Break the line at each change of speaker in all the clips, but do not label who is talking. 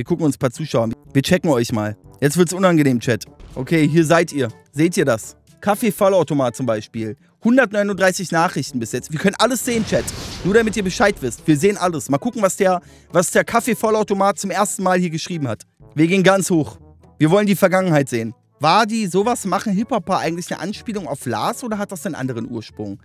Wir gucken uns ein paar Zuschauer an. Wir checken euch mal. Jetzt wird's unangenehm, Chat. Okay, hier seid ihr. Seht ihr das? Kaffee-Vollautomat zum Beispiel. 139 Nachrichten bis jetzt. Wir können alles sehen, Chat. Nur damit ihr Bescheid wisst. Wir sehen alles. Mal gucken, was der, was der Kaffee-Vollautomat zum ersten Mal hier geschrieben hat. Wir gehen ganz hoch. Wir wollen die Vergangenheit sehen. War die sowas machen Hip-Hopper eigentlich eine Anspielung auf Lars oder hat das einen anderen Ursprung?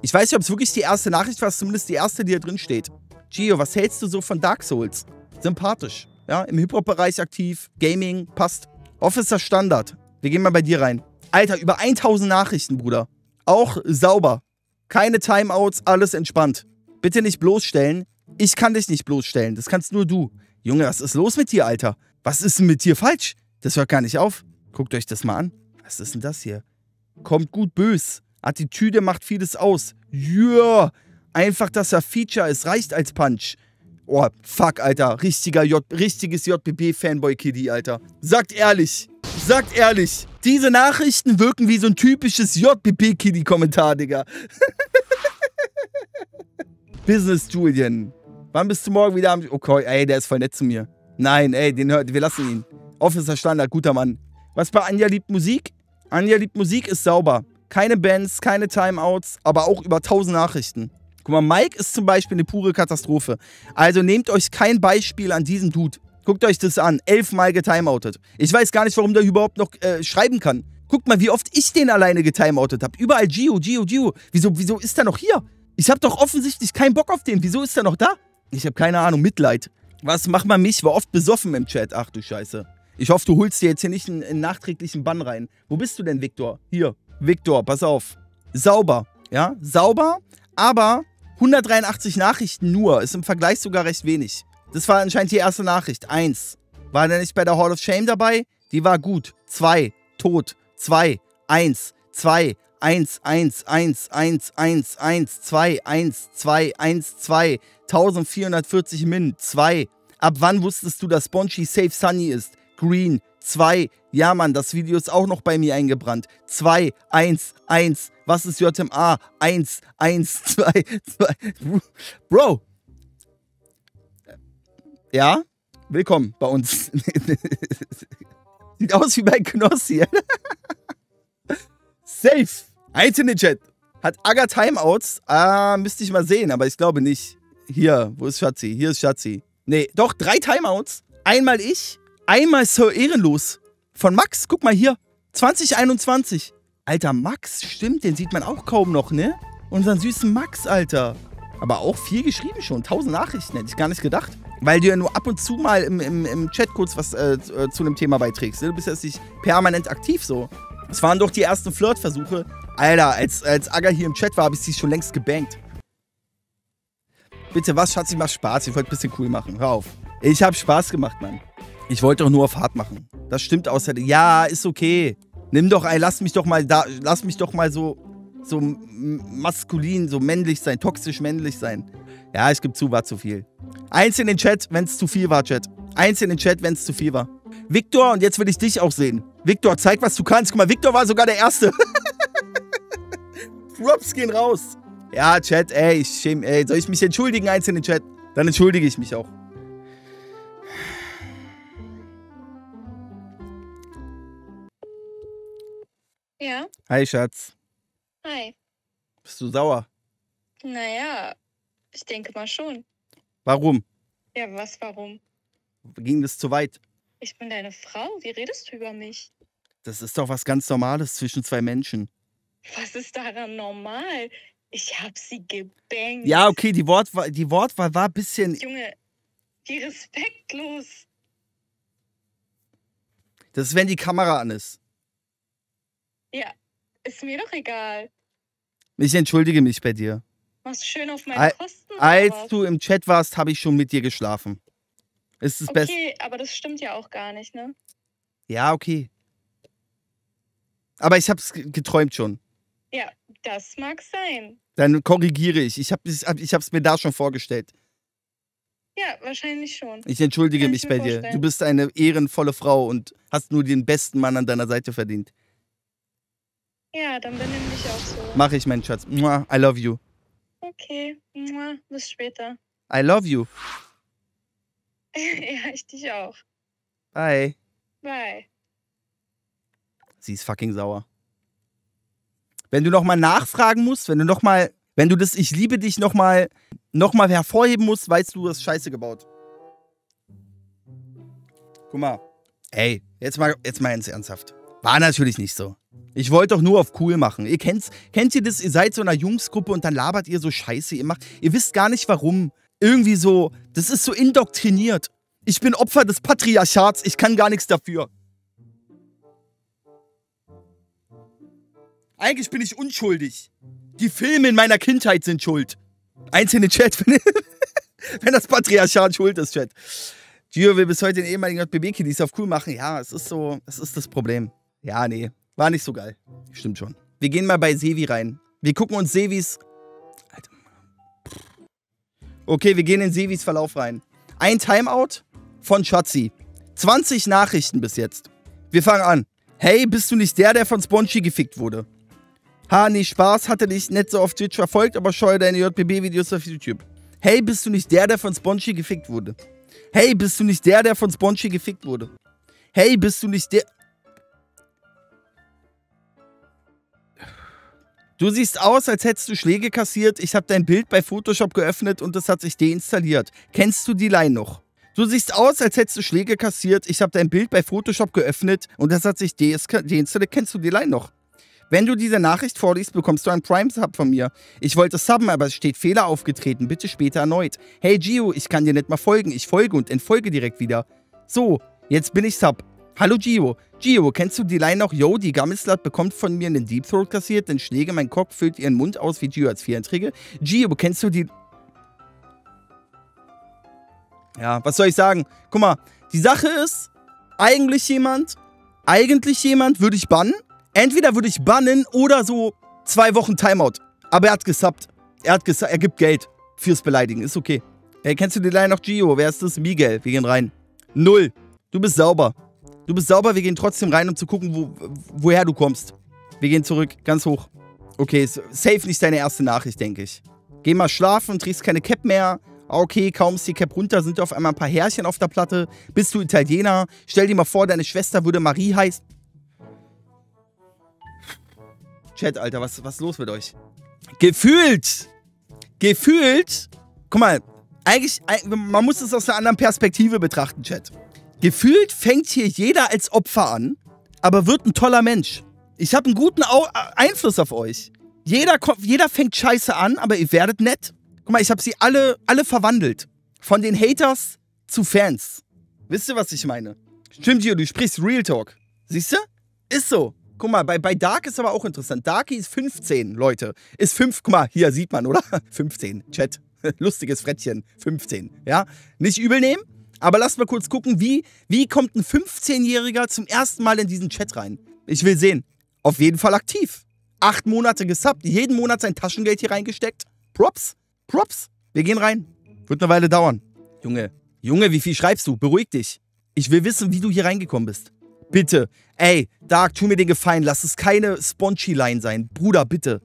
Ich weiß nicht, ob es wirklich die erste Nachricht war, zumindest die erste, die hier drin steht. Gio, was hältst du so von Dark Souls? Sympathisch. Ja, im Hip-Hop-Bereich aktiv, Gaming, passt. Officer Standard. Wir gehen mal bei dir rein. Alter, über 1000 Nachrichten, Bruder. Auch sauber. Keine Timeouts, alles entspannt. Bitte nicht bloßstellen. Ich kann dich nicht bloßstellen. Das kannst nur du. Junge, was ist los mit dir, Alter? Was ist denn mit dir falsch? Das hört gar nicht auf. Guckt euch das mal an. Was ist denn das hier? Kommt gut bös. Attitüde macht vieles aus. Yeah. Einfach, dass er Feature ist, reicht als Punch. Oh, fuck, Alter. Richtiger J richtiges JBB-Fanboy-Kiddy, Alter. Sagt ehrlich. Sagt ehrlich. Diese Nachrichten wirken wie so ein typisches JBB-Kiddy-Kommentar, Digga. Business Julian. Wann bist du morgen wieder am... Okay, ey, der ist voll nett zu mir. Nein, ey, den hört, wir lassen ihn. Officer Standard, guter Mann. Was bei Anja liebt Musik? Anja liebt Musik ist sauber. Keine Bands, keine Timeouts, aber auch über 1000 Nachrichten. Guck mal, Mike ist zum Beispiel eine pure Katastrophe. Also nehmt euch kein Beispiel an diesem Dude. Guckt euch das an. Elfmal getimeoutet. Ich weiß gar nicht, warum der überhaupt noch äh, schreiben kann. Guckt mal, wie oft ich den alleine getimeoutet habe. Überall Gio, Gio, Gio. Wieso, wieso ist er noch hier? Ich habe doch offensichtlich keinen Bock auf den. Wieso ist er noch da? Ich habe keine Ahnung, Mitleid. Was macht man mich? War oft besoffen im Chat. Ach du Scheiße. Ich hoffe, du holst dir jetzt hier nicht einen, einen nachträglichen Bann rein. Wo bist du denn, Viktor? Hier. Viktor, pass auf. Sauber. Ja, sauber, aber 183 Nachrichten nur. Ist im Vergleich sogar recht wenig. Das war anscheinend die erste Nachricht. Eins. War der nicht bei der Hall of Shame dabei? Die war gut. Zwei. Tot. Zwei. Eins. Zwei. Eins. Eins. Eins. Eins. Eins. Eins. Zwei. Eins. Zwei. Eins. Zwei. 1440 Min. Zwei. Ab wann wusstest du, dass Spongy Safe Sunny ist? Green. 2. Ja, Mann, das Video ist auch noch bei mir eingebrannt. 2, 1, 1. Was ist JMA? 1, 1, 2, 2. Bro. Ja? Willkommen bei uns. Sieht aus wie bei Knossi. Safe. Eins in den Chat. Hat Aga Timeouts? Ah, müsste ich mal sehen, aber ich glaube nicht. Hier, wo ist Schatzi? Hier ist Schatzi. Nee, doch, drei Timeouts. Einmal ich, einmal Sir Ehrenlos. Von Max, guck mal hier. 2021. Alter, Max, stimmt, den sieht man auch kaum noch, ne? Unseren süßen Max, Alter. Aber auch viel geschrieben schon. Tausend Nachrichten, hätte ich gar nicht gedacht. Weil du ja nur ab und zu mal im, im, im Chat kurz was äh, äh zu einem Thema beiträgst. Ne? Du bist ja nicht permanent aktiv so. Es waren doch die ersten Flirtversuche. Alter, als, als Aga hier im Chat war, habe ich sie schon längst gebankt. Bitte, was, Schatz, ich mach Spaß. Ich wollte ein bisschen cool machen. Hör auf. Ich habe Spaß gemacht, Mann. Ich wollte doch nur auf hart machen. Das stimmt außerdem. Ja, ist okay. Nimm doch ein, lass mich doch mal da, lass mich doch mal so, so maskulin, so männlich sein, toxisch männlich sein. Ja, ich gebe zu, war zu viel. Eins in den Chat, wenn es zu viel war, Chat. Eins in den Chat, wenn es zu viel war. Victor, und jetzt will ich dich auch sehen. Victor, zeig, was du kannst. Guck mal, Victor war sogar der Erste. Props gehen raus. Ja, Chat, ey, ich schäme, ey, soll ich mich entschuldigen, eins in den Chat? Dann entschuldige ich mich auch.
Ja.
Hi, Schatz.
Hi.
Bist du sauer?
Naja, ich denke mal schon.
Warum?
Ja, was, warum?
Ging das zu weit?
Ich bin deine Frau. Wie redest du über mich?
Das ist doch was ganz Normales zwischen zwei Menschen.
Was ist daran normal? Ich hab sie gebankt.
Ja, okay, die Wortwahl, die Wortwahl war ein bisschen.
Junge, wie respektlos.
Das ist, wenn die Kamera an ist.
Ja, ist mir doch egal.
Ich entschuldige mich bei dir.
Machst schön auf meine Kosten.
Als du im Chat warst, habe ich schon mit dir geschlafen. Ist das
okay,
best
Okay, aber das stimmt ja auch gar nicht, ne?
Ja, okay. Aber ich habe es geträumt schon.
Ja, das mag sein.
Dann korrigiere ich. Ich habe es ich hab's mir da schon vorgestellt.
Ja, wahrscheinlich schon.
Ich entschuldige Kann mich bei dir. Du bist eine ehrenvolle Frau und hast nur den besten Mann an deiner Seite verdient.
Ja, dann benimm dich auch so.
Mach ich, mein Schatz. I love you.
Okay, bis später.
I love you.
ja, ich dich auch.
Bye.
Bye.
Sie ist fucking sauer. Wenn du nochmal nachfragen musst, wenn du nochmal, wenn du das Ich liebe dich nochmal noch mal hervorheben musst, weißt du, du hast Scheiße gebaut. Guck mal. Ey, jetzt mal, jetzt mal ins Ernsthaft. War natürlich nicht so. Ich wollte doch nur auf cool machen. Ihr kennt's, kennt ihr das? Ihr seid so einer Jungsgruppe und dann labert ihr so Scheiße. Ihr macht, ihr wisst gar nicht warum. Irgendwie so, das ist so indoktriniert. Ich bin Opfer des Patriarchats, ich kann gar nichts dafür. Eigentlich bin ich unschuldig. Die Filme in meiner Kindheit sind schuld. Eins in den Chat, wenn, wenn das Patriarchat schuld ist, Chat. Gio will bis heute den ehemaligen JBB-Kiddies auf cool machen. Ja, es ist so, es ist das Problem. Ja, nee, war nicht so geil. Stimmt schon. Wir gehen mal bei Sevi rein. Wir gucken uns Sevis. Alter. Okay, wir gehen in Sevis Verlauf rein. Ein Timeout von Schatzi. 20 Nachrichten bis jetzt. Wir fangen an. Hey, bist du nicht der, der von Spongy gefickt wurde? Ha, nee, Spaß, hatte dich nicht so auf Twitch verfolgt, aber scheue deine JBB-Videos auf YouTube. Hey, bist du nicht der, der von Spongy gefickt wurde? Hey, bist du nicht der, der von Spongy gefickt wurde? Hey, bist du nicht der... Du siehst aus, als hättest du Schläge kassiert. Ich habe dein Bild bei Photoshop geöffnet und es hat sich deinstalliert. Kennst du die Line noch? Du siehst aus, als hättest du Schläge kassiert. Ich habe dein Bild bei Photoshop geöffnet und das hat sich deinstalliert. Kennst du die Line noch? Wenn du diese Nachricht vorliest, bekommst du einen Prime-Sub von mir. Ich wollte subben, aber es steht Fehler aufgetreten. Bitte später erneut. Hey Gio, ich kann dir nicht mal folgen. Ich folge und entfolge direkt wieder. So, jetzt bin ich Sub. Hallo Gio. Gio, kennst du die Line noch? Yo, die Gammelslut bekommt von mir einen Deep Throat kassiert, denn Schläge, mein Kopf füllt ihren Mund aus wie Gio als Vierenträge. Gio, kennst du die... Ja, was soll ich sagen? Guck mal, die Sache ist, eigentlich jemand, eigentlich jemand würde ich bannen, Entweder würde ich bannen oder so zwei Wochen Timeout. Aber er hat gesubbt. Er, hat ges er gibt Geld fürs Beleidigen. Ist okay. Hey, kennst du die Line noch Gio? Wer ist das? Miguel. Wir gehen rein. Null. Du bist sauber. Du bist sauber. Wir gehen trotzdem rein, um zu gucken, wo, woher du kommst. Wir gehen zurück. Ganz hoch. Okay, safe nicht deine erste Nachricht, denke ich. Geh mal schlafen, trägst keine Cap mehr. Okay, kaum ist die Cap runter, sind auf einmal ein paar Härchen auf der Platte. Bist du Italiener? Stell dir mal vor, deine Schwester würde Marie heißen. Chat, Alter, was, was ist los mit euch? Gefühlt, gefühlt, guck mal, eigentlich, man muss es aus einer anderen Perspektive betrachten, Chat. Gefühlt fängt hier jeder als Opfer an, aber wird ein toller Mensch. Ich habe einen guten Au Einfluss auf euch. Jeder, jeder fängt scheiße an, aber ihr werdet nett. Guck mal, ich habe sie alle, alle verwandelt. Von den Haters zu Fans. Wisst ihr, was ich meine? Stimmt, Gio, du sprichst Real Talk. Siehst du? Ist so. Guck mal, bei, bei Dark ist aber auch interessant. Darky ist 15, Leute. Ist 5, guck mal, hier sieht man, oder? 15, Chat. Lustiges Frettchen. 15, ja? Nicht übel nehmen, aber lasst mal kurz gucken, wie, wie kommt ein 15-Jähriger zum ersten Mal in diesen Chat rein? Ich will sehen. Auf jeden Fall aktiv. Acht Monate gesubbt, jeden Monat sein Taschengeld hier reingesteckt. Props, Props. Wir gehen rein. Wird eine Weile dauern. Junge, Junge, wie viel schreibst du? Beruhig dich. Ich will wissen, wie du hier reingekommen bist. Bitte. Ey, Dark, tu mir den Gefallen, lass es keine Spongy-Line sein. Bruder, bitte.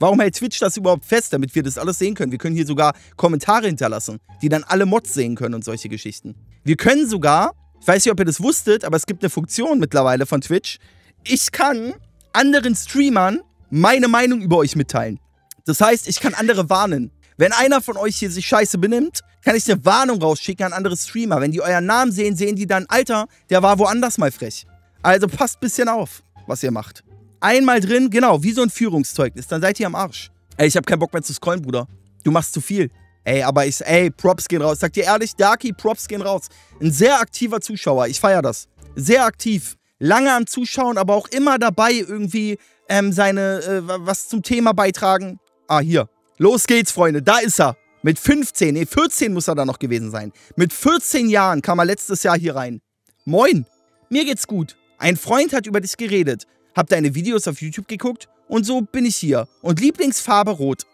Warum hält Twitch das überhaupt fest, damit wir das alles sehen können? Wir können hier sogar Kommentare hinterlassen, die dann alle Mods sehen können und solche Geschichten. Wir können sogar, ich weiß nicht, ob ihr das wusstet, aber es gibt eine Funktion mittlerweile von Twitch. Ich kann anderen Streamern meine Meinung über euch mitteilen. Das heißt, ich kann andere warnen. Wenn einer von euch hier sich scheiße benimmt, kann ich eine Warnung rausschicken an andere Streamer. Wenn die euren Namen sehen, sehen die dann, Alter, der war woanders mal frech. Also passt ein bisschen auf, was ihr macht. Einmal drin, genau, wie so ein Führungszeugnis, dann seid ihr am Arsch. Ey, ich hab keinen Bock mehr zu scrollen, Bruder. Du machst zu viel. Ey, aber ich, ey, Props gehen raus. Sag dir ehrlich, Darky, Props gehen raus. Ein sehr aktiver Zuschauer, ich feier das. Sehr aktiv. Lange am Zuschauen, aber auch immer dabei irgendwie ähm, seine, äh, was zum Thema beitragen. Ah, hier. Los geht's, Freunde, da ist er. Mit 15, nee, 14 muss er da noch gewesen sein. Mit 14 Jahren kam er letztes Jahr hier rein. Moin, mir geht's gut. Ein Freund hat über dich geredet. Hab deine Videos auf YouTube geguckt und so bin ich hier. Und Lieblingsfarbe rot.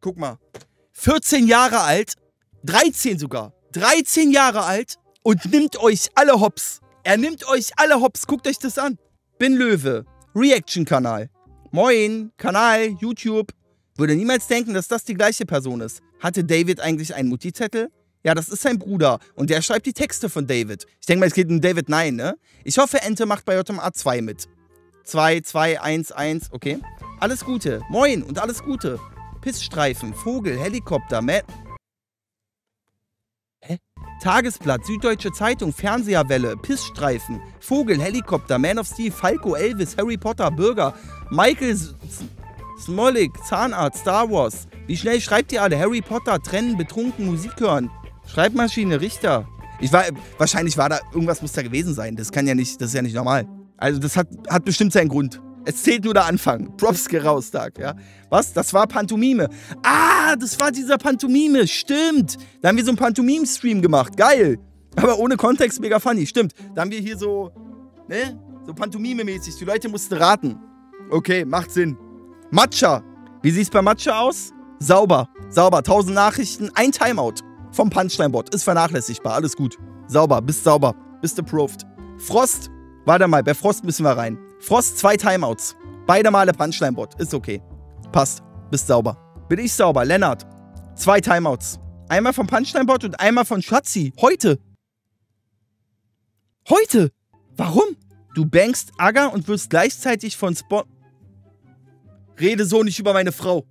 Guck mal. 14 Jahre alt, 13 sogar. 13 Jahre alt und nimmt euch alle hops. Er nimmt euch alle hops. Guckt euch das an. Bin Löwe. Reaction-Kanal. Moin, Kanal, YouTube. Würde niemals denken, dass das die gleiche Person ist. Hatte David eigentlich einen Mutti-Zettel? Ja, das ist sein Bruder. Und der schreibt die Texte von David. Ich denke mal, es geht um David Nein, ne? Ich hoffe, Ente macht bei JMA 2 mit. 2, 2, 1, 1, okay. Alles Gute. Moin und alles Gute. Pissstreifen, Vogel, Helikopter, Ma Hä? Tagesblatt, Süddeutsche Zeitung, Fernseherwelle, Pissstreifen, Vogel, Helikopter, Man of Steel, Falco, Elvis, Harry Potter, Bürger, Michael S Smolik, Zahnarzt, Star Wars. Wie schnell schreibt ihr alle? Harry Potter, trennen, betrunken, Musik hören. Schreibmaschine, Richter. Ich war, wahrscheinlich war da, irgendwas muss da gewesen sein. Das kann ja nicht, das ist ja nicht normal. Also das hat, hat bestimmt seinen Grund. Es zählt nur der Anfang. Props raus, Tag, ja. Was? Das war Pantomime. Ah, das war dieser Pantomime. Stimmt. Da haben wir so einen Pantomime-Stream gemacht. Geil. Aber ohne Kontext mega funny. Stimmt. Da haben wir hier so, ne? So Pantomime-mäßig. Die Leute mussten raten. Okay, macht Sinn. Matcha. Wie sieht's bei Matcha aus? Sauber. Sauber. 1000 Nachrichten. Ein Timeout. Vom Punchline-Bot. Ist vernachlässigbar. Alles gut. Sauber. Bist sauber. Bist approved. Frost. Warte mal. Bei Frost müssen wir rein. Frost, zwei Timeouts. Beide Male Punchline-Bot. Ist okay. Passt. Bist sauber. Bin ich sauber. Lennart. Zwei Timeouts. Einmal vom Punchline-Bot und einmal von Schatzi. Heute. Heute. Warum? Du bankst Agger und wirst gleichzeitig von Spot. Rede so nicht über meine Frau.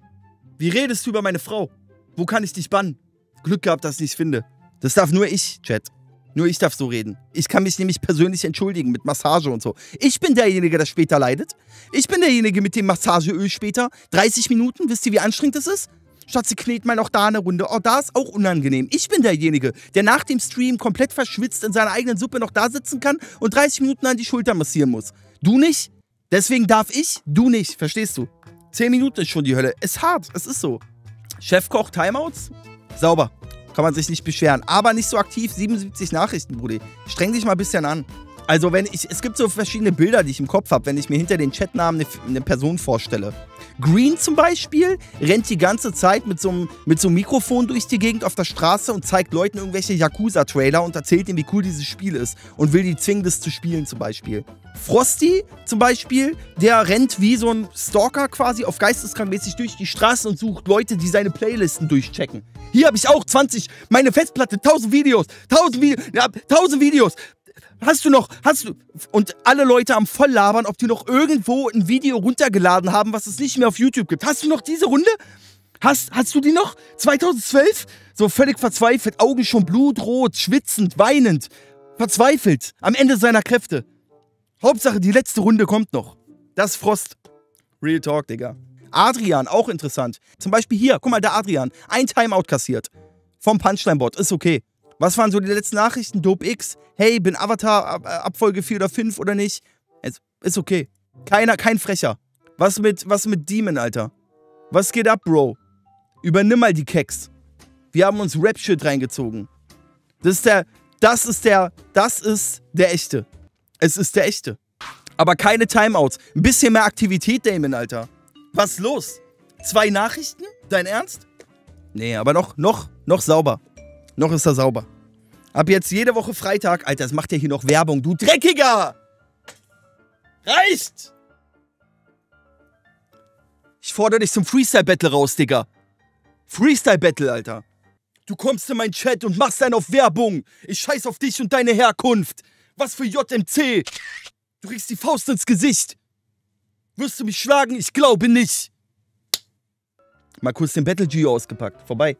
Wie redest du über meine Frau? Wo kann ich dich bannen? Glück gehabt, dass ich dich finde. Das darf nur ich, Chat. Nur ich darf so reden. Ich kann mich nämlich persönlich entschuldigen mit Massage und so. Ich bin derjenige, der später leidet. Ich bin derjenige mit dem Massageöl später. 30 Minuten, wisst ihr, wie anstrengend das ist? Statt sie knet mal noch da eine Runde. Oh, da ist auch unangenehm. Ich bin derjenige, der nach dem Stream komplett verschwitzt in seiner eigenen Suppe noch da sitzen kann und 30 Minuten an die Schulter massieren muss. Du nicht? Deswegen darf ich, du nicht. Verstehst du? 10 Minuten ist schon die Hölle. Ist hart, es ist so. Chefkoch Timeouts? Sauber. Kann man sich nicht beschweren. Aber nicht so aktiv. 77 Nachrichten, Brudi. Streng dich mal ein bisschen an. Also, wenn ich. Es gibt so verschiedene Bilder, die ich im Kopf habe, wenn ich mir hinter den Chatnamen eine, eine, Person vorstelle. Green zum Beispiel rennt die ganze Zeit mit so, einem, mit so einem Mikrofon durch die Gegend auf der Straße und zeigt Leuten irgendwelche Yakuza-Trailer und erzählt ihnen, wie cool dieses Spiel ist. Und will die zwingen, das zu spielen, zum Beispiel. Frosty zum Beispiel, der rennt wie so ein Stalker quasi auf geisteskrankmäßig durch die Straße und sucht Leute, die seine Playlisten durchchecken. Hier habe ich auch 20, meine Festplatte, 1000 Videos, 1000 Videos, ja, 1000 Videos. Hast du noch, hast du, und alle Leute am voll labern, ob die noch irgendwo ein Video runtergeladen haben, was es nicht mehr auf YouTube gibt. Hast du noch diese Runde? Hast, hast du die noch? 2012? So völlig verzweifelt, Augen schon blutrot, schwitzend, weinend, verzweifelt, am Ende seiner Kräfte. Hauptsache, die letzte Runde kommt noch. Das Frost. Real Talk, Digga. Adrian, auch interessant. Zum Beispiel hier, guck mal, der Adrian. Ein Timeout kassiert. Vom Punchline-Bot, ist okay. Was waren so die letzten Nachrichten? Dope X, hey, bin Avatar äh, Abfolge 4 oder 5 oder nicht? Es, ist okay. Keiner, kein Frecher. Was mit, was mit Demon, Alter? Was geht ab, Bro? Übernimm mal die Keks. Wir haben uns Rap-Shit reingezogen. Das ist der, das ist der, das ist der echte. Es ist der echte. Aber keine Timeouts. Ein bisschen mehr Aktivität, Damon, Alter. Was los? Zwei Nachrichten? Dein Ernst? Nee, aber noch, noch, noch sauber. Noch ist er sauber. Ab jetzt jede Woche Freitag. Alter, das macht ja hier noch Werbung, du Dreckiger! Reicht! Ich fordere dich zum Freestyle-Battle raus, Digga. Freestyle-Battle, Alter. Du kommst in meinen Chat und machst einen auf Werbung. Ich scheiß auf dich und deine Herkunft. Was für JMC. Du kriegst die Faust ins Gesicht. Wirst du mich schlagen? Ich glaube nicht. Mal kurz den Battle Geo ausgepackt. Vorbei.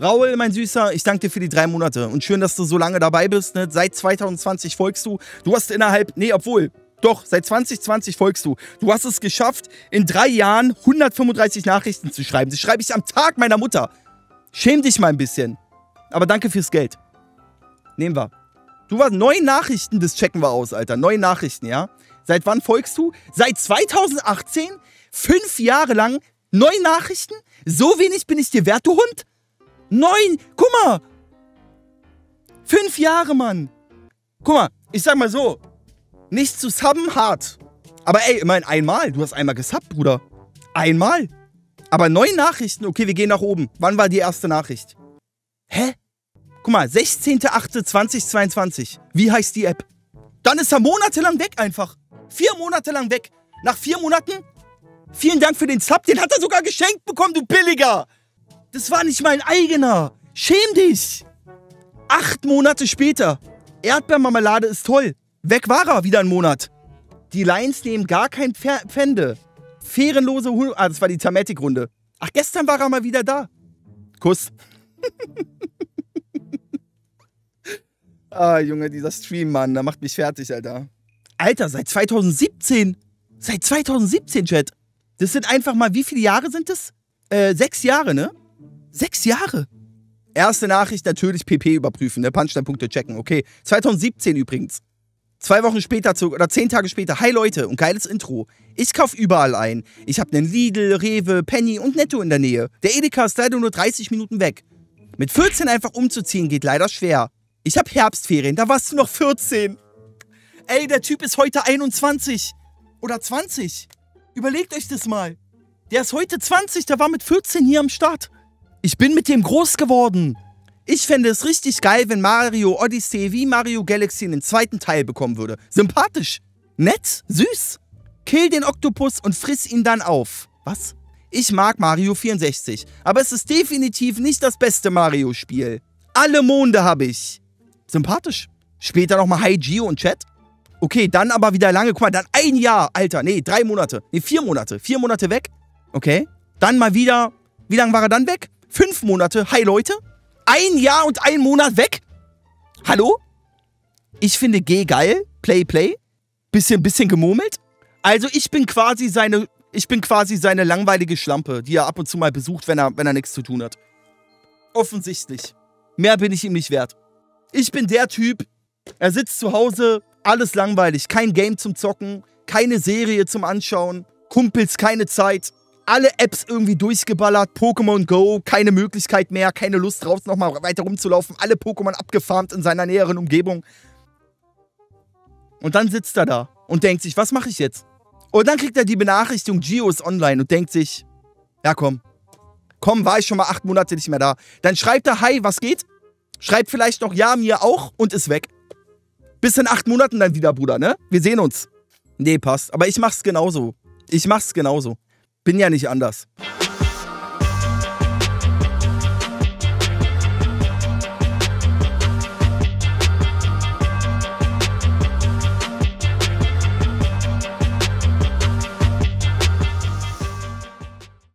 Raul, mein Süßer, ich danke dir für die drei Monate und schön, dass du so lange dabei bist. Ne? Seit 2020 folgst du. Du hast innerhalb, nee, obwohl, doch, seit 2020 folgst du. Du hast es geschafft, in drei Jahren 135 Nachrichten zu schreiben. Das schreibe ich am Tag meiner Mutter. Schäm dich mal ein bisschen. Aber danke fürs Geld. Nehmen wir. Du warst neun Nachrichten, das checken wir aus, Alter. Neun Nachrichten, ja? Seit wann folgst du? Seit 2018? Fünf Jahre lang? Neun Nachrichten? So wenig bin ich dir wert, du Hund? Neun! Guck mal! Fünf Jahre, Mann! Guck mal, ich sag mal so. Nicht zu subben, hart. Aber ey, immerhin einmal. Du hast einmal gesubbt, Bruder. Einmal. Aber neun Nachrichten. Okay, wir gehen nach oben. Wann war die erste Nachricht? Hä? Guck mal, 16.08.2022. Wie heißt die App? Dann ist er monatelang weg einfach. Vier Monate lang weg. Nach vier Monaten? Vielen Dank für den Sub. Den hat er sogar geschenkt bekommen, du Billiger. Das war nicht mein eigener. Schäm dich! Acht Monate später. Erdbeermarmelade ist toll. Weg war er, wieder ein Monat. Die Lions nehmen gar kein Pfände. Fehrenlose Hund. Ah, das war die Thematik-Runde. Ach, gestern war er mal wieder da. Kuss. ah, Junge, dieser Stream, Mann, der macht mich fertig, Alter. Alter, seit 2017. Seit 2017, Chat. Das sind einfach mal, wie viele Jahre sind das? Äh, sechs Jahre, ne? Sechs Jahre. Erste Nachricht natürlich PP überprüfen, ne? Punchline-Punkte checken. Okay. 2017 übrigens. Zwei Wochen später zu, oder zehn Tage später. Hi Leute und geiles Intro. Ich kauf überall ein. Ich hab nen Lidl, Rewe, Penny und Netto in der Nähe. Der Edeka ist leider nur 30 Minuten weg. Mit 14 einfach umzuziehen geht leider schwer. Ich hab Herbstferien, da warst du noch 14. Ey, der Typ ist heute 21. Oder 20. Überlegt euch das mal. Der ist heute 20, der war mit 14 hier am Start. Ich bin mit dem groß geworden. Ich fände es richtig geil, wenn Mario Odyssey wie Mario Galaxy einen zweiten Teil bekommen würde. Sympathisch. Nett. Süß. Kill den Oktopus und friss ihn dann auf. Was? Ich mag Mario 64, aber es ist definitiv nicht das beste Mario-Spiel. Alle Monde habe ich. Sympathisch. Später nochmal Hi Gio und Chat. Okay, dann aber wieder lange. Guck mal, dann ein Jahr, Alter. Nee, drei Monate. Nee, vier Monate. Vier Monate weg. Okay. Dann mal wieder. Wie lange war er dann weg? Fünf Monate. Hi, Leute. Ein Jahr und ein Monat weg? Hallo? Ich finde G geil. Play, play. Bisschen, bisschen gemurmelt. Also ich bin quasi seine. Ich bin quasi seine langweilige Schlampe, die er ab und zu mal besucht, wenn er, wenn er nichts zu tun hat. Offensichtlich. Mehr bin ich ihm nicht wert. Ich bin der Typ, er sitzt zu Hause, alles langweilig, kein Game zum Zocken, keine Serie zum Anschauen, Kumpels keine Zeit, alle Apps irgendwie durchgeballert, Pokémon Go, keine Möglichkeit mehr, keine Lust drauf, nochmal weiter rumzulaufen, alle Pokémon abgefarmt in seiner näheren Umgebung. Und dann sitzt er da und denkt sich, was mache ich jetzt? Und dann kriegt er die Benachrichtigung, Gio ist online und denkt sich, ja komm, komm, war ich schon mal acht Monate nicht mehr da. Dann schreibt er, hi, was geht? Schreibt vielleicht noch, ja, mir auch und ist weg. Bis in acht Monaten dann wieder, Bruder, ne? Wir sehen uns. Nee, passt. Aber ich mach's genauso. Ich mach's genauso. Bin ja nicht anders.